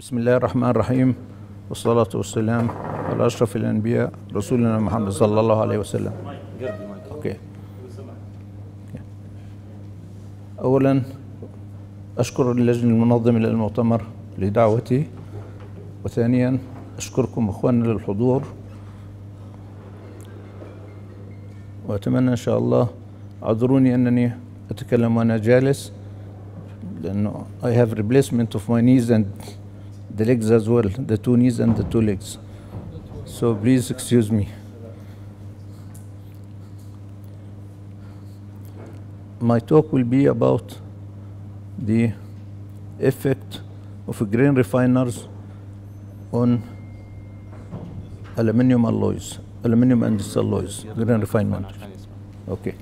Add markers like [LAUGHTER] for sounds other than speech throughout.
بسم الله الرحمن الرحيم والصلاة والسلام على أشرف الأنبياء رسولنا محمد صلى الله عليه وسلم أوكي أولا أشكر اللجنة المنظمة للمؤتمر لدعوتي وثانيا أشكركم إخواننا للحضور وأتمنى إن شاء الله اعذروني أنني أتكلم وأنا جالس لأنه I have replacement of my knees and the legs as well the two knees and the two legs so please excuse me my talk will be about the effect of grain refiners on aluminium alloys, aluminium and alloys, grain refinement. Okay.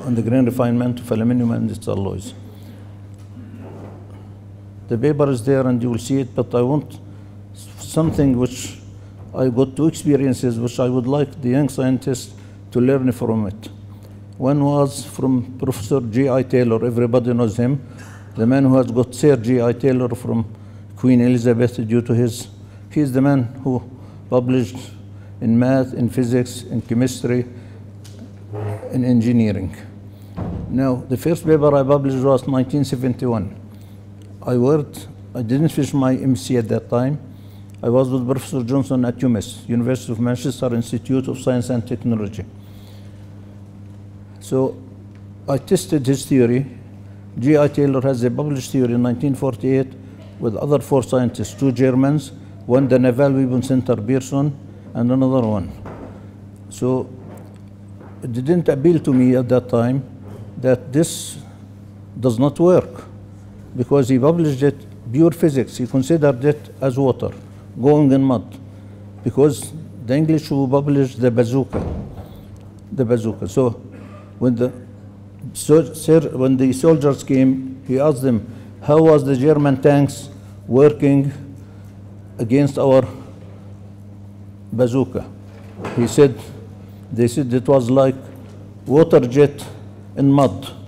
On the grain refinement of aluminium and its alloys. The paper is there and you will see it, but I want something which I got two experiences which I would like the young scientists to learn from it. One was from Professor G.I. Taylor, everybody knows him, the man who has got Sir G.I. Taylor from Queen Elizabeth due to his, he is the man who published in math, in physics, in chemistry, in engineering. Now, the first paper I published was 1971. I worked, I didn't finish my MC at that time. I was with Professor Johnson at UMIST, University of Manchester Institute of Science and Technology. So I tested his theory. G.I. Taylor has a published theory in 1948 with other four scientists, two Germans, one the Naval Weapons Center Pearson, and another one. So it didn't appeal to me at that time that this does not work because he published it pure physics. He considered it as water going in mud because the English who published the bazooka, the bazooka. So when the so, sir, when the soldiers came, he asked them, "How was the German tanks working against our bazooka?" He said, "They said it was like water jet in mud."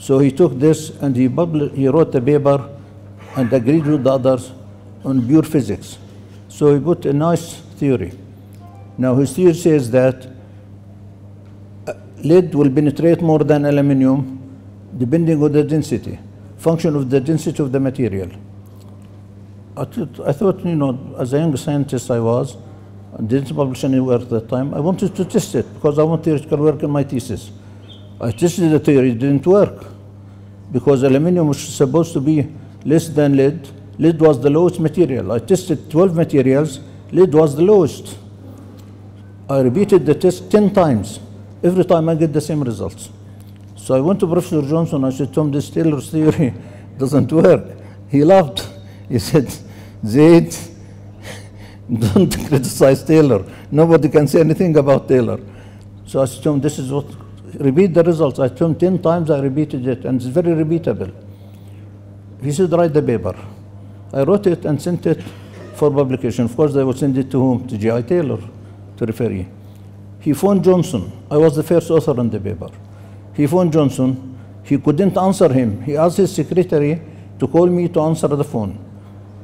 So he took this and he, published, he wrote a paper and agreed with the others on pure physics. So he put a nice theory. Now his theory says that uh, lead will penetrate more than aluminium depending on the density, function of the density of the material. I, I thought, you know, as a young scientist I was, and didn't publish any work at that time, I wanted to test it because I want theoretical work in my thesis. I tested the theory, it didn't work because aluminium was supposed to be less than lead. Lead was the lowest material. I tested 12 materials, lead was the lowest. I repeated the test 10 times. Every time I get the same results. So I went to Professor Johnson, I said, Tom, this Taylor's theory [LAUGHS] doesn't work. He laughed. He said, Zaid, [LAUGHS] don't [LAUGHS] criticize Taylor. Nobody can say anything about Taylor. So I said to him, this is what repeat the results. I told him 10 times, I repeated it, and it's very repeatable. He said, write the paper. I wrote it and sent it for publication. Of course, I will send it to whom? To G.I. Taylor, to referee. He phoned Johnson. I was the first author on the paper. He phoned Johnson. He couldn't answer him. He asked his secretary to call me to answer the phone.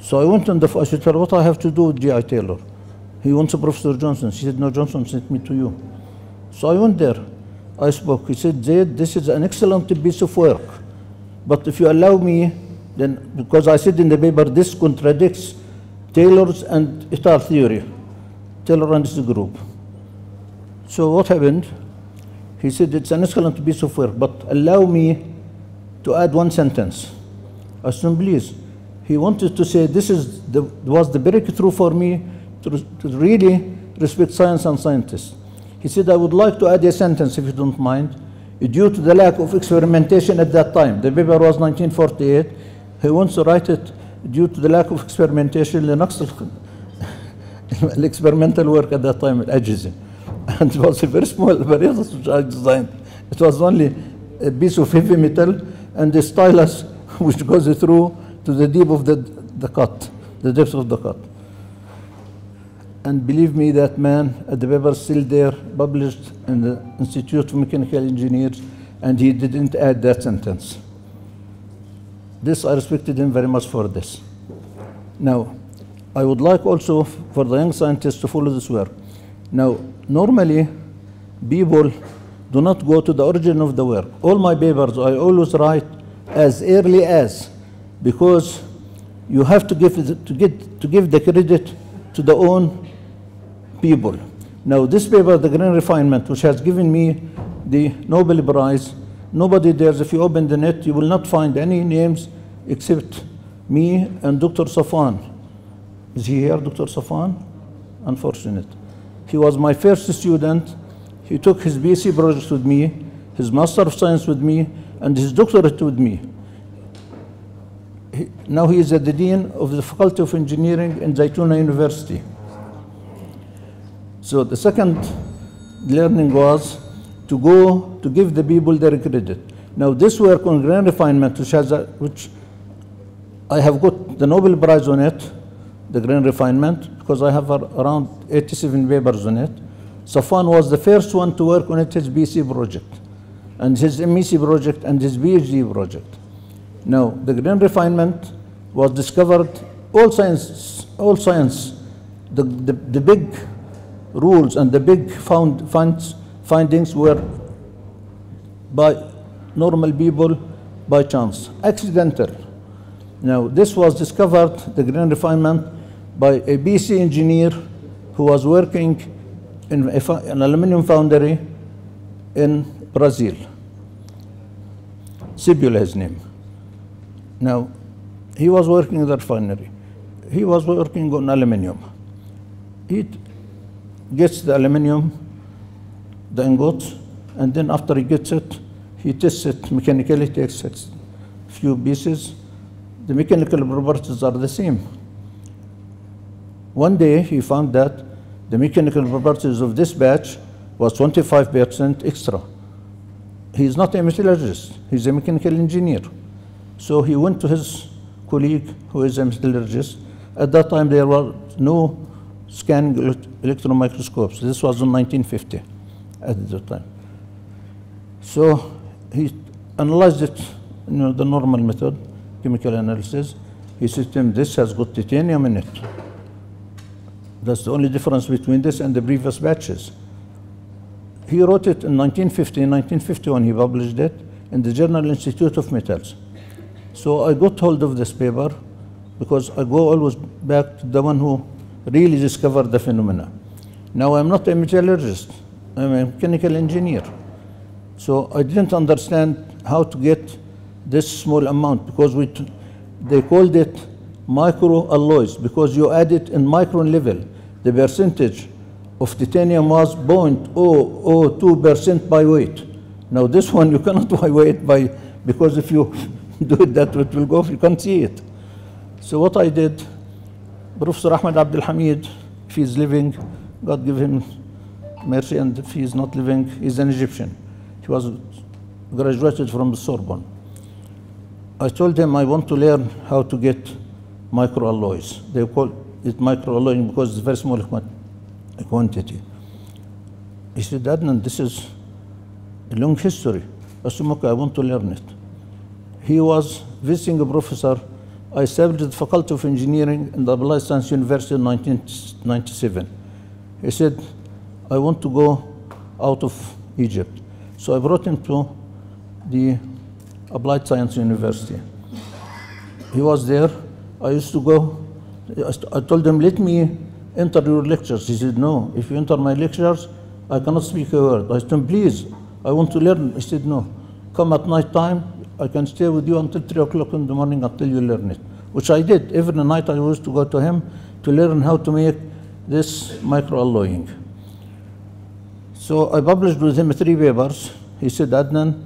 So I went on the phone. I said, what I have to do with G.I. Taylor? He wants Professor Johnson. She said, no, Johnson sent me to you. So I went there. I spoke. He said, Zaid, this is an excellent piece of work. But if you allow me, then, because I said in the paper, this contradicts Taylor's and Itar theory, Taylor and his group. So what happened? He said, it's an excellent piece of work, but allow me to add one sentence. I said, please. He wanted to say, this is the, was the breakthrough for me to, to really respect science and scientists. He said, I would like to add a sentence, if you don't mind. Due to the lack of experimentation at that time, the paper was 1948, he wants to write it due to the lack of experimentation لنقص [LAUGHS] experimental work at that time الأجهزة and it was a very small apparatus which I designed. It was only a piece of heavy metal and a stylus [LAUGHS] which goes through to the deep of the, the cut, the depth of the cut. And believe me, that man, uh, the paper still there, published in the Institute of Mechanical Engineers, and he didn't add that sentence. This, I respected him very much for this. Now, I would like also for the young scientists to follow this work. Now, normally, people do not go to the origin of the work. All my papers, I always write as early as, because you have to give, to get, to give the credit to the own people. Now, this paper, the grain refinement, which has given me the Nobel Prize, nobody dares, if you open the net, you will not find any names except me and Dr. Safwan. Is he here, Dr. Safwan? Unfortunate. He was my first student. He took his BC project with me, his Master of Science with me, and his doctorate with me. He- now he is the Dean of the Faculty of Engineering in Zaytoonah University. So the second learning was to go to give the people their credit. Now this work on grain refinement, which has a, which I have got the Nobel Prize on it, the grain refinement, because I have around 87 papers on it. Safwan was the first one to work on it, his BC project, and his MEC project, and his PhD project. Now, the grain refinement was discovered, all science, all science, the, the, the big rules and the big found, findings were by normal people by chance, accidental. Now, this was discovered, the grain refinement, by a BC engineer who was working in a an aluminum foundry in Brazil. Sibula, his name. Now, he was working in the refinery. He was working on aluminium. He gets the aluminium, the ingots, and then after he gets it, he tests it mechanically, takes it few pieces. The mechanical properties are the same. One day he found that the mechanical properties of this batch was 25% extra. He is not a metallurgist, he's a mechanical engineer. So he went to his colleague who is a metallurgist. At that time there were no scanning electron microscopes. This was in 1950 at that time. So he analyzed it, you know, the normal method, chemical analysis. He said to him, this has got titanium in it. That's the only difference between this and the previous batches. He wrote it in 1950, 1951 he published it in the Journal Institute of Metals. So I got hold of this paper because I go always back to the one who really discovered the phenomena. Now I'm not a metallurgist, I'm a mechanical engineer. So I didn't understand how to get this small amount because we they called it micro alloys because you add it in micron level. The percentage of titanium was 0.002% by weight. Now this one you cannot [LAUGHS] by weight by because if you [LAUGHS] do it that it will go you can't see it. So what I did, Professor Ahmed Abdul Hamid, if he's living, God give him mercy, and if he's not living, he's an Egyptian. He was graduated from the Sorbonne. I told him I want to learn how to get microalloys. They call it microalloying because it's a very small quantity. He said, Adnan, this is a long history. I said, okay, I want to learn it. He was visiting a professor. I established the Faculty of Engineering in the Applied Science University in 1997. He said, I want to go out of Egypt. So I brought him to the Applied Science University. He was there. I used to go. I told him, let me enter your lectures. He said, no, if you enter my lectures, I cannot speak a word. I said, please, I want to learn. He said, no, come at night time. I can stay with you until 3 o'clock in the morning until you learn it, which I did. Every night I used to go to him to learn how to make this microalloying. So I published with him three papers. He said, Adnan,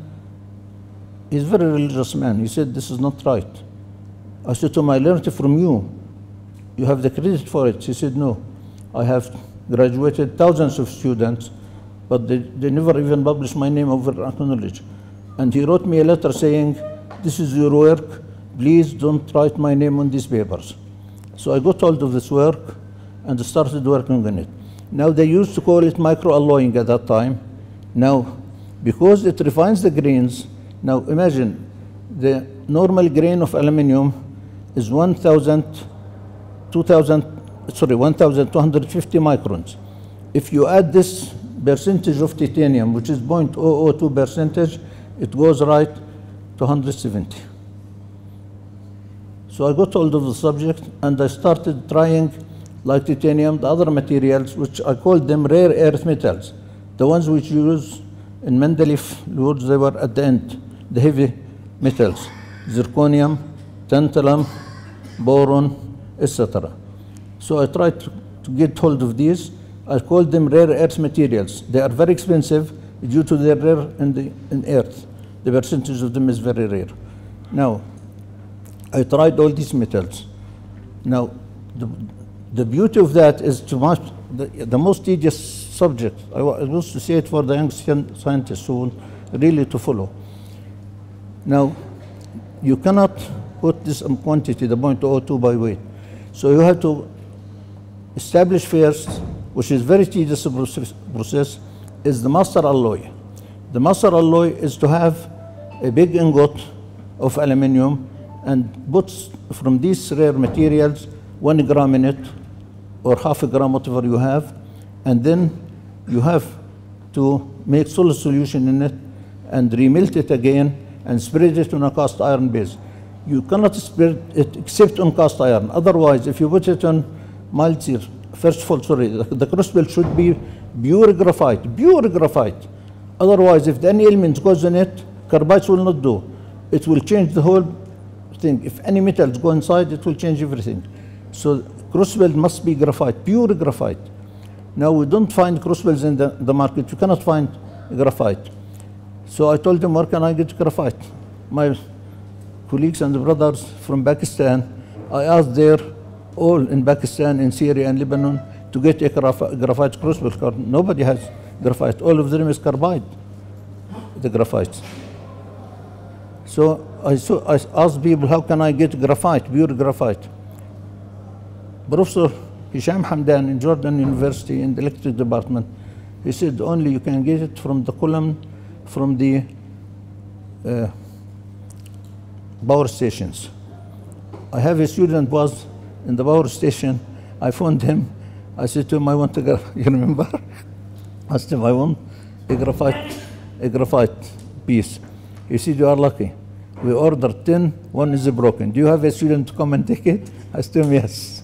he's a very religious man. He said, this is not right. I said to him, I learned it from you. You have the credit for it. He said, no. I have graduated thousands of students, but they, they never even published my name over acknowledge. And he wrote me a letter saying, this is your work. Please don't write my name on these papers. So I got hold of this work and started working on it. Now they used to call it microalloying at that time. Now, because it refines the grains, now imagine the normal grain of aluminium is 1,000 2000, sorry, 1250 microns. If you add this percentage of titanium, which is 0.002 percentage, it goes right to 170. So I got hold of the subject and I started trying, like titanium, the other materials, which I called them rare earth metals. The ones which you use in Mendeleev loads, they were at the end, the heavy metals, zirconium, tantalum, boron, etc. So I tried to, to get hold of these. I called them rare earth materials. They are very expensive due to their rare in the in earth. The percentage of them is very rare. Now, I tried all these metals. Now, the, the beauty of that is to much, the, the most tedious subject. I wa- was to say it for the young scientists who really to follow. Now, you cannot put this quantity, the 0.02 by weight. So you have to establish first, which is very tedious process, is the master alloy. The master alloy is to have a big ingot of aluminium and put from these rare materials one gram in it or half a gram, whatever you have, and then you have to make solid solution in it and remelt it again and spread it on a cast iron base. You cannot spread it except on cast iron. Otherwise, if you put it on mild sear, first of all, sorry, the crucible should be pure graphite, pure graphite. Otherwise, if any element goes in it, carbides will not do. It will change the whole thing. If any metals go inside, it will change everything. So crucible must be graphite, pure graphite. Now we don't find crucibles in the, the market. You cannot find graphite. So I told them, where can I get graphite? My colleagues and brothers from Pakistan, I asked there, all in Pakistan, in Syria and Lebanon, to get a graph- graphite crucible. 'cause Nobody has graphite. All of them is carbide, the graphite. So I, so I asked people, how can I get graphite, pure graphite? Professor Hisham Hamdan in Jordan University in the electric department, he said only you can get it from the column from the uh, power stations. I have a student was in the power station. I phoned him. I said to him, I want to, [LAUGHS] you remember? Asked him, I want a graphite, a graphite piece. He said, you are lucky. We ordered 10, one is broken. Do you have a student to come and take it? I said to him, yes.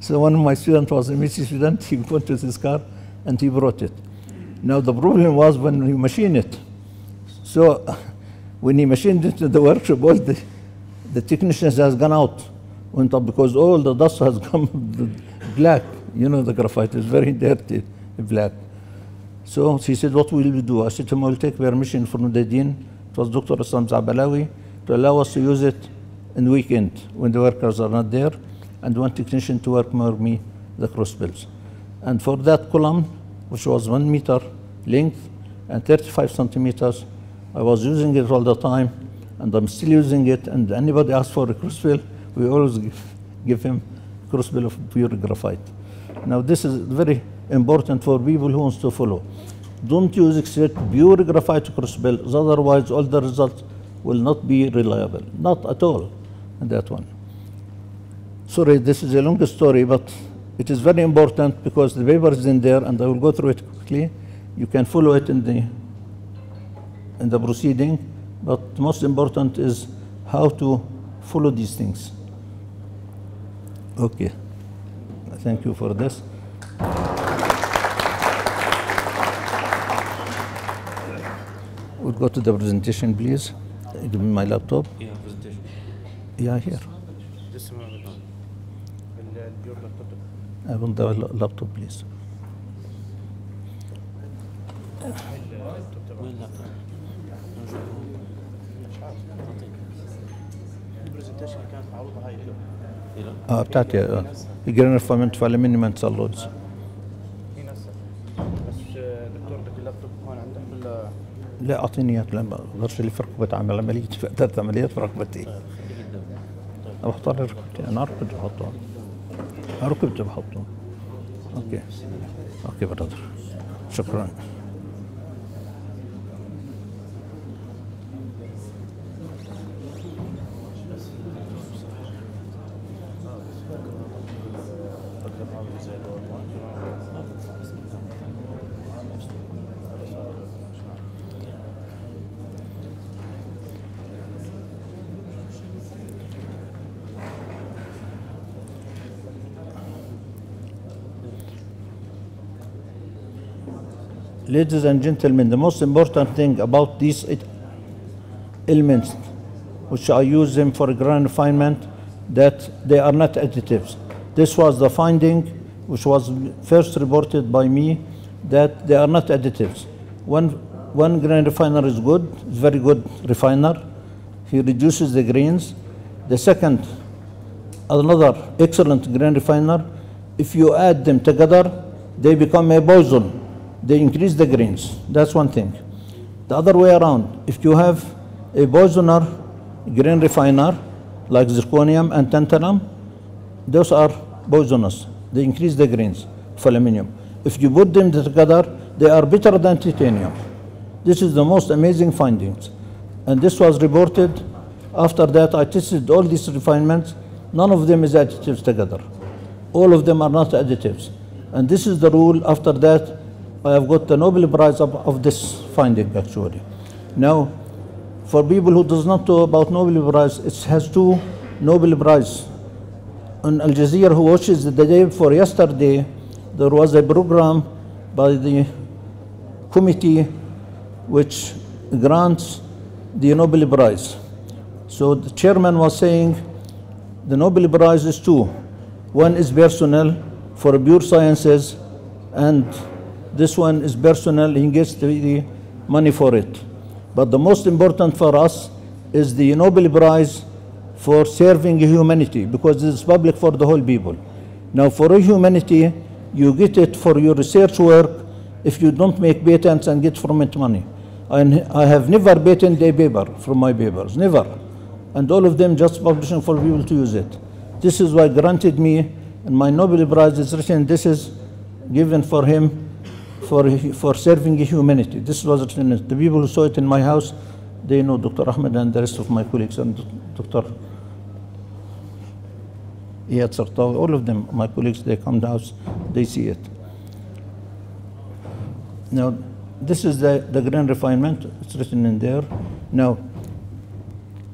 So one of my students was a Missy student. [LAUGHS] He went to his car and he brought it. Now the problem was when he machine it. So [LAUGHS] when he machined it in the workshop, all the, the technicians has gone out, went up because all the dust has [LAUGHS] come black. You know the graphite is very dirty, black. So she said, what will we do? I said will take permission from the dean. It was Dr. Islam Zabalawi to allow us to use it in the weekend when the workers are not there and one technician to work more me the crucibles. And for that column, which was one meter length and 35 centimeters, I was using it all the time and I'm still using it and anybody asks for a crucible, we always give, give him crucible of pure graphite. Now this is very important for people who wants to follow. Don't use except pure graphite crucibles, otherwise all the results will not be reliable, not at all in that one. Sorry, this is a long story, but it is very important because the paper is in there and I will go through it quickly. You can follow it in the, in the proceeding, but most important is how to follow these things. Okay, thank you for this. go to the presentation, please. Give me my laptop. Yeah, presentation. Yeah, here. لسه ما بدأنا. ال- البيور لابتوب ده. I want the laptop, please. وين اللابتوب؟ البرزنتيشن اللي كانت معروضه هاي له لا أعطيني اياه لا ما أقدرش الف ركبتي اعمل عملية ثلاث عمليات في ركبتي. بحطها على ركبتي. أنا ركبتي بحطها ركبتي بحطه أوكي. أوكي برادر شكرا. Ladies and gentlemen, the most important thing about these elements, which I use them for grain refinement, that they are not additives. This was the finding which was first reported by me that they are not additives. One, one grain refiner is good, is very good refiner. He reduces the grains. The second, another excellent grain refiner, if you add them together, they become a poison. They increase the grains. That's one thing. The other way around, if you have a poisoner grain refiner, like zirconium and tantalum, those are poisonous. They increase the grains of aluminium. If you put them together, they are better than titanium. This is the most amazing findings. And this was reported. After that, I tested all these refinements. None of them is additives together. All of them are not additives. And this is the rule. After that, I have got the Nobel Prize of, of this finding, actually. Now, for people who does not know about Nobel Prize, it has two Nobel Prize. On Al Jazeera, who watches the day before yesterday, there was a program by the committee which grants the Nobel Prize. So the chairman was saying the Nobel Prize is two. One is personal for pure sciences, and this one is personal. He gets the, money for it. But the most important for us is the Nobel Prize for serving humanity because it is public for the whole people. Now, for humanity, you get it for your research work if you don't make patents and get from it money. And I have never patented a paper from my papers, never. And all of them just publishing for people to use it. This is why granted me, and my Nobel Prize is written, this is given for him for, for serving humanity. This was written. The people who saw it in my house, they know Dr. Ahmed and the rest of my colleagues and Dr. Iyad Sartawi, all of them, my colleagues, they come to the house, they see it. Now, this is the, the grain refinement, it's written in there. Now,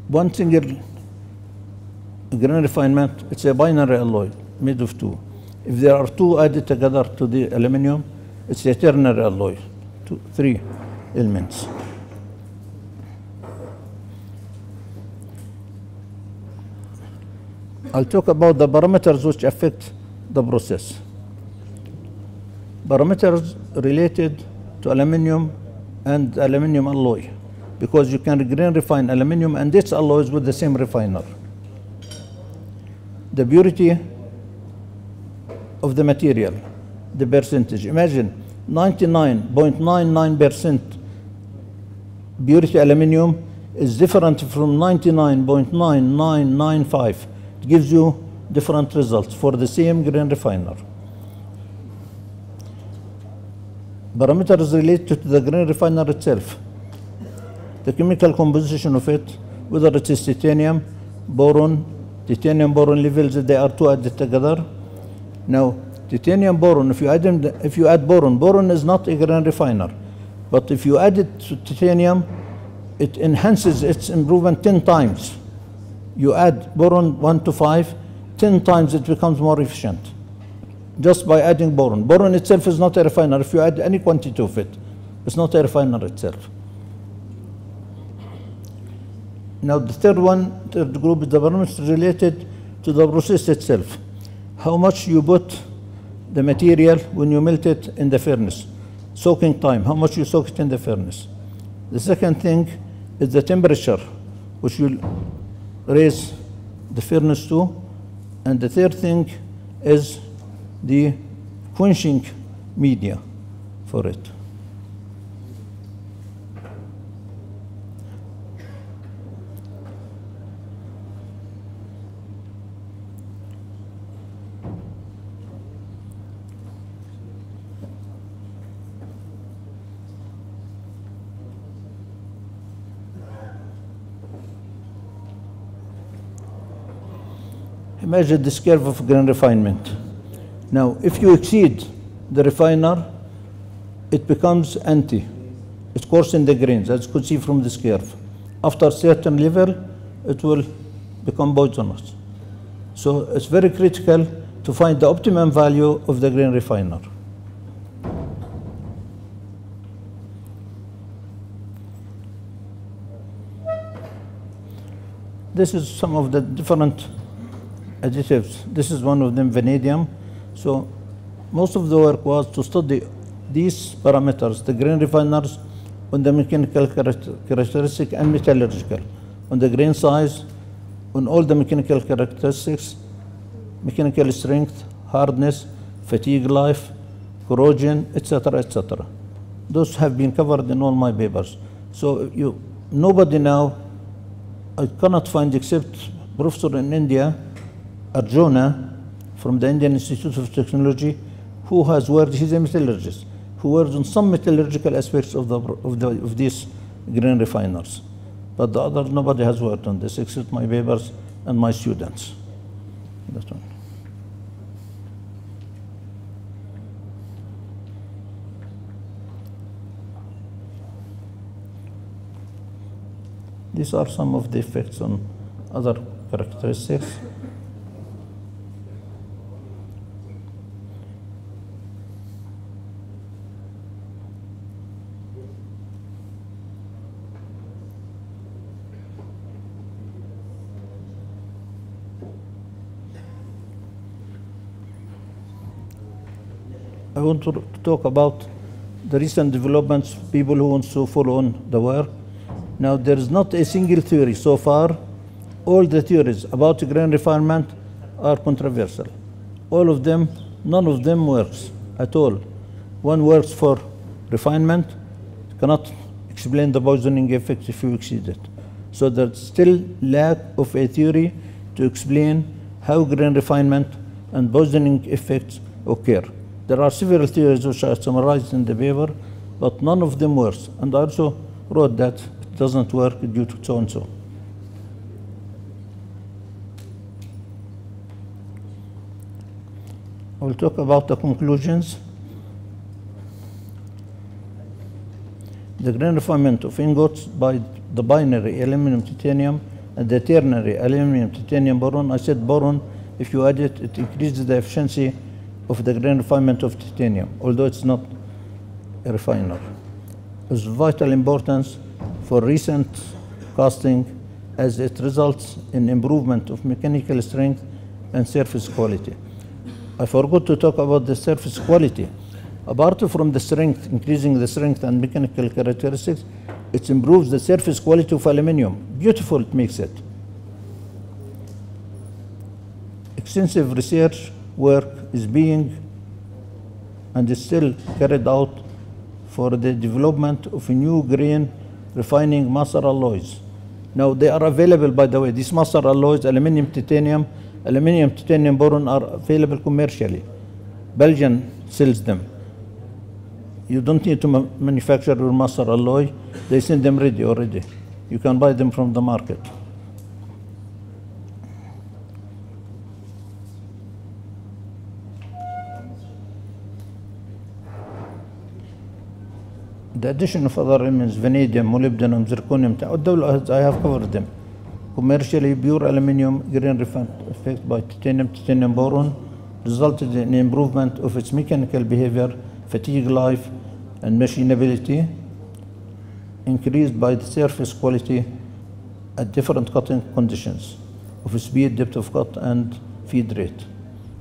one single grain refinement, it's a binary alloy made of two. If there are two added together to the aluminum, it's a alloy, two, three elements. I'll talk about the parameters which affect the process. Parameters related to aluminium and aluminium alloy because you can grain refine aluminium and its alloys with the same refiner. The purity of the material, the percentage. Imagine 99.99% purity aluminium is different from 99.9995. It gives you different results for the same grain refiner. Parameters related to the grain refiner itself. The chemical composition of it, whether it is titanium, boron, titanium boron levels, they are two added together. Now, titanium boron, if you add, them, if you add boron, boron is not a grain refiner. But if you add it to titanium, it enhances its improvement 10 times. You add boron 1 to 5, 10 times it becomes more efficient. Just by adding boron. Boron itself is not a refiner. If you add any quantity of it, it's not a refiner itself. Now the third one, third group is the parameters related to the process itself. How much you put the material when you melt it in the furnace. Soaking time, how much you soak it in the furnace. The second thing is the temperature, which will raise the furnace to. And the third thing is the quenching media for it. measure this curve of grain refinement. Now, if you exceed the refiner, it becomes anti. It coarsens the grains, as you could see from this curve. After a certain level, it will become poisonous. So it's very critical to find the optimum value of the grain refiner. This is some of the different additives. This is one of them, vanadium. So most of the work was to study these parameters, the grain refiners on the mechanical characteristic and metallurgical, on the grain size, on all the mechanical characteristics, mechanical strength, hardness, fatigue life, corrosion, etc., etc. Those have been covered in all my papers. So you, nobody now, I cannot find except professor in India, Arjuna, from the Indian Institute of Technology, who has worked, he's a metallurgist, who worked on some metallurgical aspects of, the, of, the, of these grain refiners. But the other, nobody has worked on this except my papers and my students. That one. These are some of the effects on other characteristics. I want to talk about the recent developments, people who want to follow on the work. Now, there is not a single theory so far. All the theories about grain refinement are controversial. All of them, none of them works at all. One works for refinement, cannot explain the poisoning effect if you exceed it. So there's still lack of a theory to explain how grain refinement and poisoning effects occur. There are several theories which are summarized in the paper, but none of them works. And I also wrote that it doesn't work due to so and so. I will talk about the conclusions. The grain refinement of ingots by the binary aluminum titanium and the ternary aluminum titanium boron. I said boron, if you add it, it increases the efficiency of the grain refinement of titanium, although it's not a refiner. It's vital importance for recent casting as it results in improvement of mechanical strength and surface quality. I forgot to talk about the surface quality. Apart from the strength, increasing the strength and mechanical characteristics, it improves the surface quality of aluminium. Beautiful it makes it. Extensive research work is being and is still carried out for the development of new grain refining master alloys. Now they are available, by the way, these master alloys, aluminium, titanium, aluminium, titanium, boron are available commercially. Belgium sells them. You don't need to ma- manufacture your master alloy. They send them ready already. You can buy them from the market. The addition of other elements, vanadium, molybdenum, zirconium, all I have covered them. Commercially, pure aluminum grain refined effect by titanium, titanium boron resulted in improvement of its mechanical behavior, fatigue life, and machinability, increased by the surface quality at different cutting conditions of speed, depth of cut, and feed rate.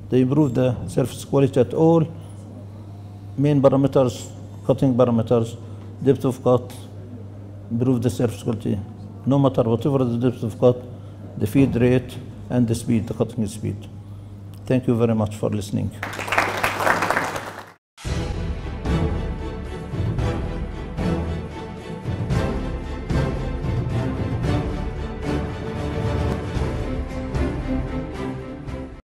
They improved the surface quality at all main parameters, cutting parameters, depth of cut, improve the surface quality, no matter whatever the depth of cut, the feed rate, and the speed, the cutting speed. Thank you very much for listening.